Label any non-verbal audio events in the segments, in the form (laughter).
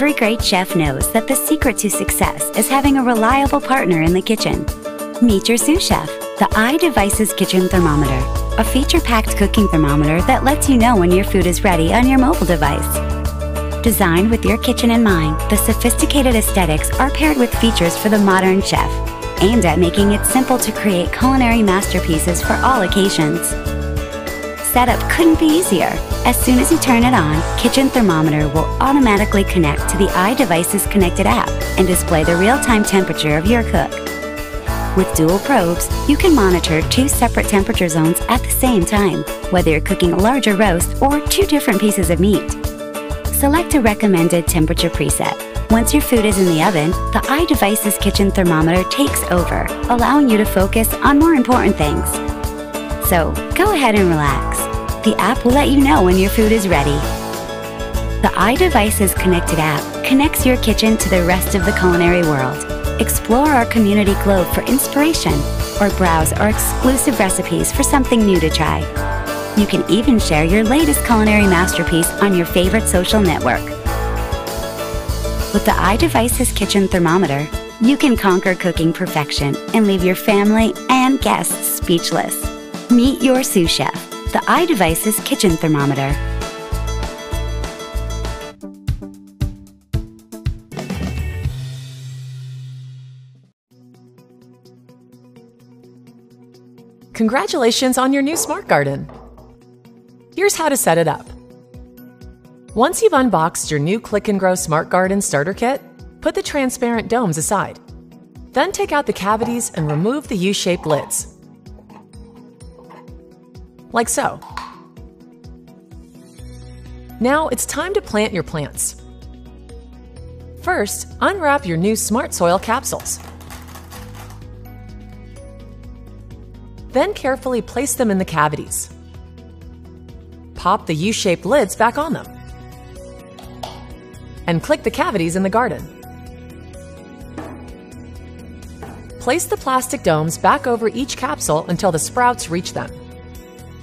Every great chef knows that the secret to success is having a reliable partner in the kitchen. Meet your sous chef, the iDevices Kitchen Thermometer, a feature-packed cooking thermometer that lets you know when your food is ready on your mobile device. Designed with your kitchen in mind, the sophisticated aesthetics are paired with features for the modern chef, aimed at making it simple to create culinary masterpieces for all occasions. Setup couldn't be easier. As soon as you turn it on, Kitchen Thermometer will automatically connect to the iDevices connected app and display the real-time temperature of your cook. With dual probes, you can monitor two separate temperature zones at the same time, whether you're cooking a larger roast or two different pieces of meat. Select a recommended temperature preset. Once your food is in the oven, the iDevices kitchen thermometer takes over, allowing you to focus on more important things. So go ahead and relax. The app will let you know when your food is ready. The iDevices connected app connects your kitchen to the rest of the culinary world. Explore our community globe for inspiration or browse our exclusive recipes for something new to try. You can even share your latest culinary masterpiece on your favorite social network. With the iDevices Kitchen Thermometer, you can conquer cooking perfection and leave your family and guests speechless. Meet your sous chef, the iDevices Kitchen Thermometer. Congratulations on your new smart garden! Here's how to set it up. Once you've unboxed your new Click and Grow Smart Garden Starter Kit, put the transparent domes aside. Then take out the cavities and remove the U-shaped lids. Like so. Now it's time to plant your plants. First, unwrap your new Smart Soil capsules. Then carefully place them in the cavities. Pop the U-shaped lids back on them. And click the cavities in the garden. Place the plastic domes back over each capsule until the sprouts reach them.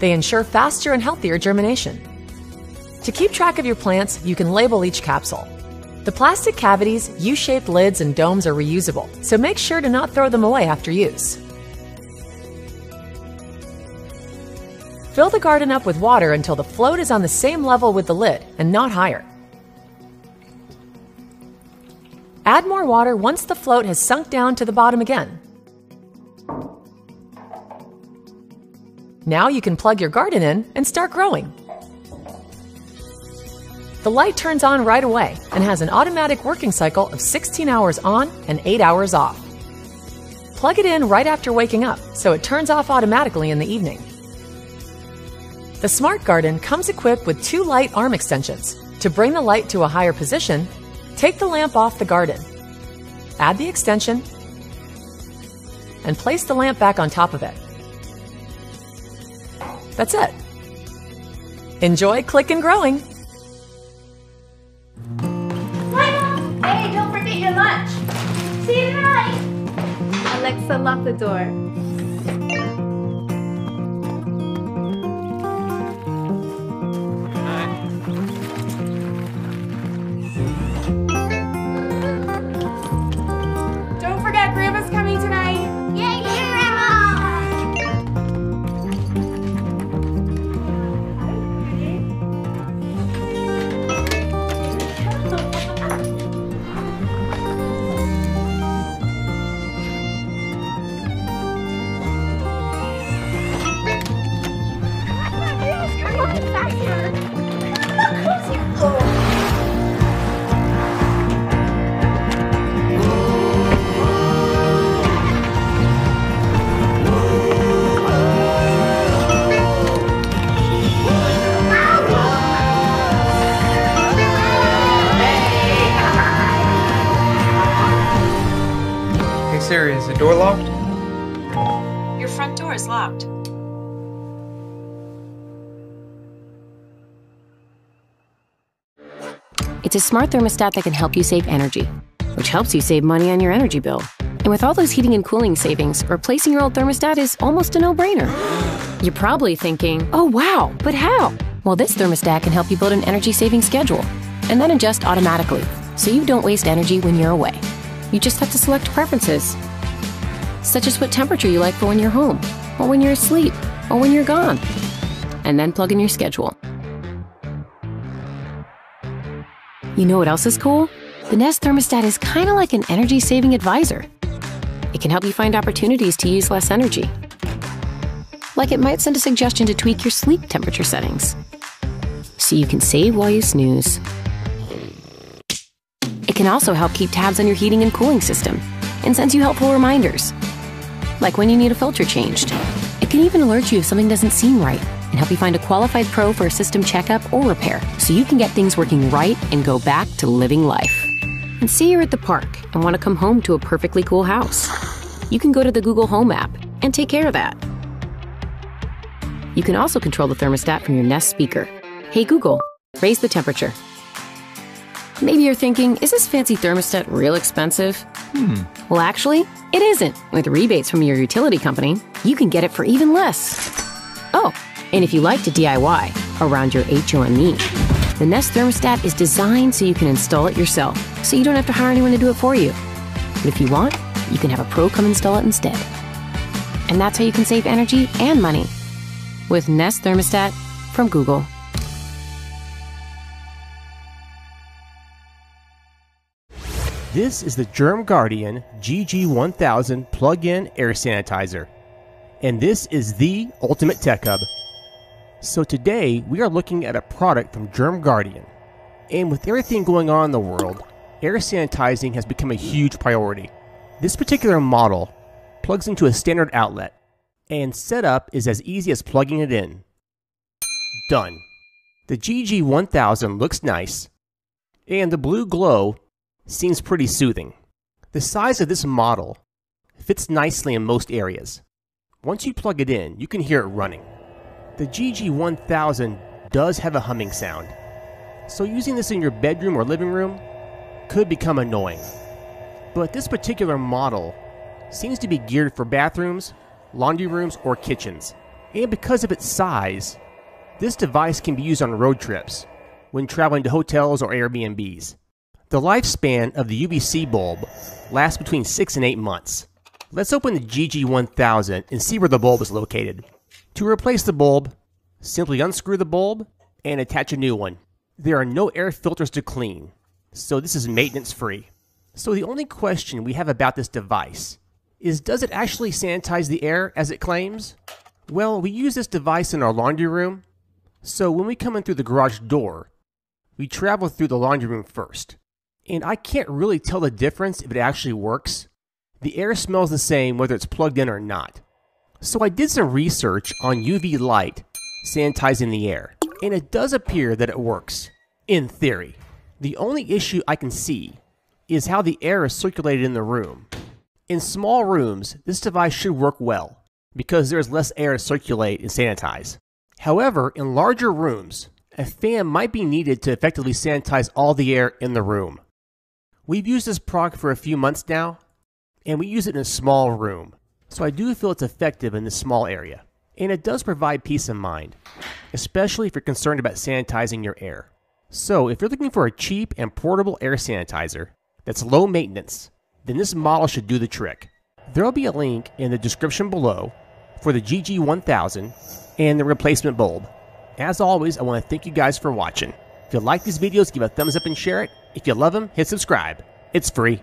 They ensure faster and healthier germination. To keep track of your plants, you can label each capsule. The plastic cavities, U-shaped lids, and domes are reusable, so make sure to not throw them away after use. Fill the garden up with water until the float is on the same level with the lid and not higher. Add more water once the float has sunk down to the bottom again. Now you can plug your garden in and start growing. The light turns on right away and has an automatic working cycle of 16 hours on and 8 hours off. Plug it in right after waking up so it turns off automatically in the evening. The Smart Garden comes equipped with two light arm extensions. To bring the light to a higher position, take the lamp off the garden. Add the extension and place the lamp back on top of it. That's it. Enjoy Click and Growing! Hey, don't forget your lunch. See you tonight. Alexa, lock the door. Siri, is the door locked? Your front door is locked. It's a smart thermostat that can help you save energy, which helps you save money on your energy bill. And with all those heating and cooling savings, replacing your old thermostat is almost a no brainer. (gasps) You're probably thinking, oh wow, but how? Well, this thermostat can help you build an energy saving schedule and then adjust automatically so you don't waste energy when you're away. You just have to select preferences, such as what temperature you like for when you're home, or when you're asleep, or when you're gone, and then plug in your schedule. You know what else is cool? The Nest thermostat is kind of like an energy saving advisor. It can help you find opportunities to use less energy. Like it might send a suggestion to tweak your sleep temperature settings so you can save while you snooze. Can also help keep tabs on your heating and cooling system and sends you helpful reminders, like when you need a filter changed. It can even alert you if something doesn't seem right and help you find a qualified pro for a system checkup or repair so you can get things working right and go back to living life. And see you're at the park and want to come home to a perfectly cool house. You can go to the Google Home app and take care of that. You can also control the thermostat from your Nest speaker. Hey Google, raise the temperature. Maybe you're thinking, is this fancy thermostat real expensive? Hmm. Well, actually, it isn't. With rebates from your utility company, you can get it for even less. Oh, and if you like to DIY around your HOME, the Nest thermostat is designed so you can install it yourself, so you don't have to hire anyone to do it for you. But if you want, you can have a pro come install it instead. And that's how you can save energy and money with Nest Thermostat from Google. This is the Germ Guardian GG1000 plug-in air sanitizer. And this is the ultimate tech hub. So today we are looking at a product from Germ Guardian. And with everything going on in the world, air sanitizing has become a huge priority. This particular model plugs into a standard outlet and setup is as easy as plugging it in. Done. The GG1000 looks nice, and the blue glow seems pretty soothing. The size of this model fits nicely in most areas. Once you plug it in, you can hear it running. The GG1000 does have a humming sound, so using this in your bedroom or living room could become annoying. But this particular model seems to be geared for bathrooms laundry rooms, or kitchens. And because of its size, this device can be used on road trips when traveling to hotels or Airbnbs. The lifespan of the UVC bulb lasts between 6 and 8 months. Let's open the GG1000 and see where the bulb is located. To replace the bulb, simply unscrew the bulb and attach a new one. There are no air filters to clean, so this is maintenance free. So the only question we have about this device is does it actually sanitize the air as it claims? Well, we use this device in our laundry room, so when we come in through the garage door, we travel through the laundry room first. And I can't really tell the difference if it actually works. The air smells the same whether it's plugged in or not. So I did some research on UV light sanitizing the air, and it does appear that it works, in theory. The only issue I can see is how the air is circulated in the room. In small rooms, this device should work well because there is less air to circulate and sanitize. However, in larger rooms, a fan might be needed to effectively sanitize all the air in the room. We've used this product for a few months now, and we use it in a small room, so I do feel it's effective in this small area. And it does provide peace of mind, especially if you're concerned about sanitizing your air. So, if you're looking for a cheap and portable air sanitizer that's low maintenance then this model should do the trick. There will be a link in the description below for the GG1000 and the replacement bulb. As always, I want to thank you guys for watching. If you like these videos, give a thumbs up and share it. If you love them, hit subscribe. It's free.